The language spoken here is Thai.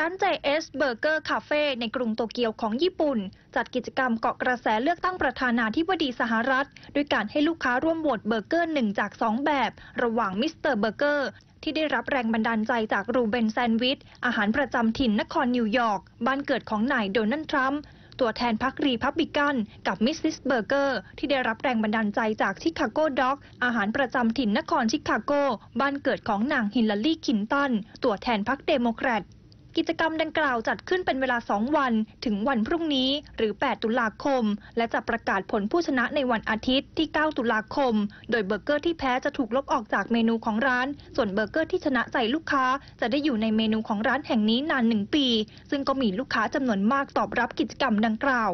ร้าน JS Burger Cafe ในกรุงโตเกียวของญี่ปุ่น จัดกิจกรรมเกาะกระแสเลือกตั้งประธานาธิบดีสหรัฐ ด้วยการให้ลูกค้าร่วมโหวตเบอร์เกอร์หนึ่งจาก 2 แบบ ระหว่างมิสเตอร์เบอร์เกอร์ที่ได้รับแรงบันดาลใจจากรูเบนแซนวิช อาหารประจำถิ่นนครนิวยอร์กบ้านเกิดของนายโดนัลด์ทรัมป์ตัวแทนพรรครีพับบิกันกับมิสซิสเบอร์เกอร์ที่ได้รับแรงบันดาลใจจากชิคาโกด็อก อาหารประจำถิ่นนครชิคาโก บ้านเกิดของนางฮิลลารี คลินตัน ตัวแทนพรรคเดโมแครต กิจกรรมดังกล่าวจัดขึ้นเป็นเวลา 2 วัน ถึงวันพรุ่งนี้ หรือ 8 ตุลาคม และจะประกาศผลผู้ชนะในวันอาทิตย์ที่ 9 ตุลาคม โดยเบอร์เกอร์ที่แพ้จะถูกลบออกจากเมนูของร้าน ส่วนเบอร์เกอร์ที่ชนะใจลูกค้า จะได้อยู่ในเมนูของร้านแห่งนี้นาน1ปี ซึ่งก็มีลูกค้าจำนวนมากตอบรับกิจกรรมดังกล่าว